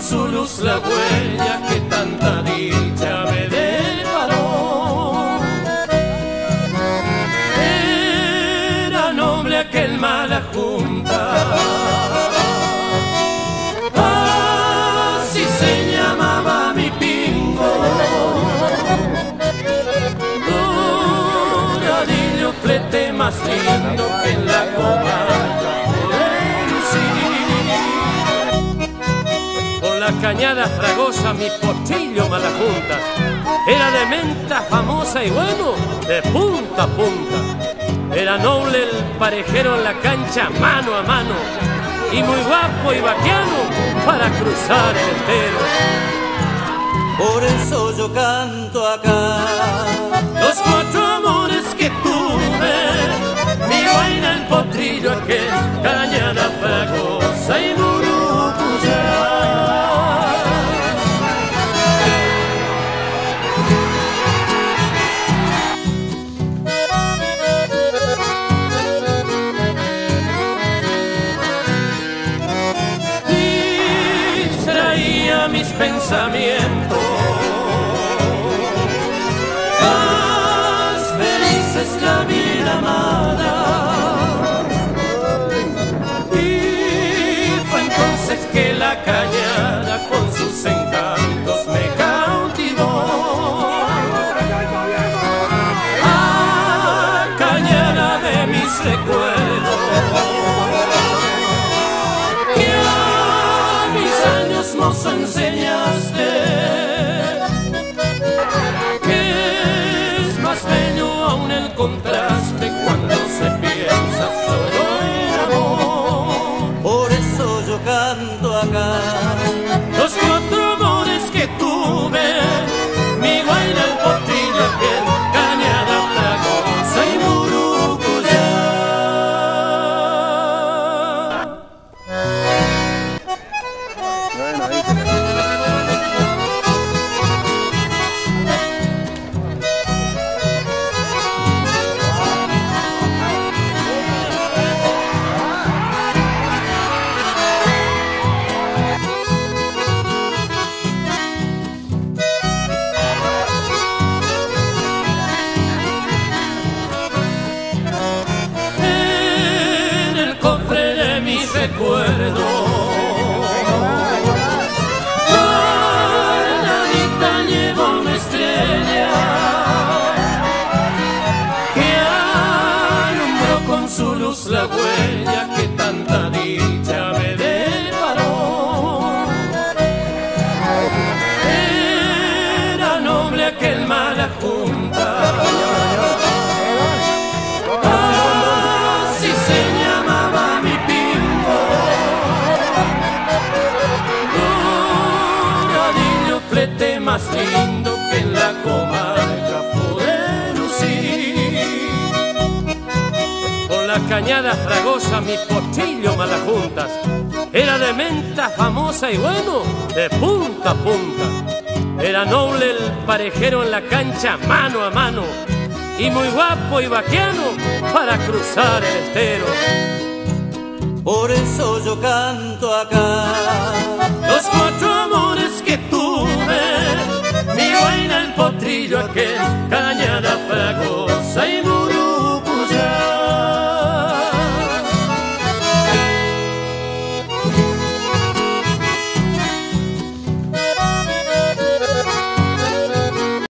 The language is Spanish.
su luz la huella que tanta dicha me deparó. Era noble aquel mala junta. Así se llamaba mi pingo. Doradillo flete más lindo que en la copa. Cañada fragosa, mi pochillo juntas Era de menta famosa y bueno, de punta a punta. Era noble el parejero en la cancha, mano a mano. Y muy guapo y vaquiano para cruzar el estero. Por eso yo canto acá. Los cuatro amores pensamiento. Más feliz es la vida amada. Y fue entonces que la cañada con sus encantos me cautivó. Ah, cañada de mis recuerdos. Que a yo canto acá. Los cuatro recuerdos. Guardadita llevo una estrella que alumbró con su luz la huella que tanta dicha me deparó. Era noble aquel mala cañada fragosa, mi pochillo malajuntas. Era de menta famosa y bueno, de punta a punta. Era noble el parejero en la cancha, mano a mano y muy guapo y vaquiano para cruzar el estero. Por eso yo canto acá. Los cuatro amores que tuve,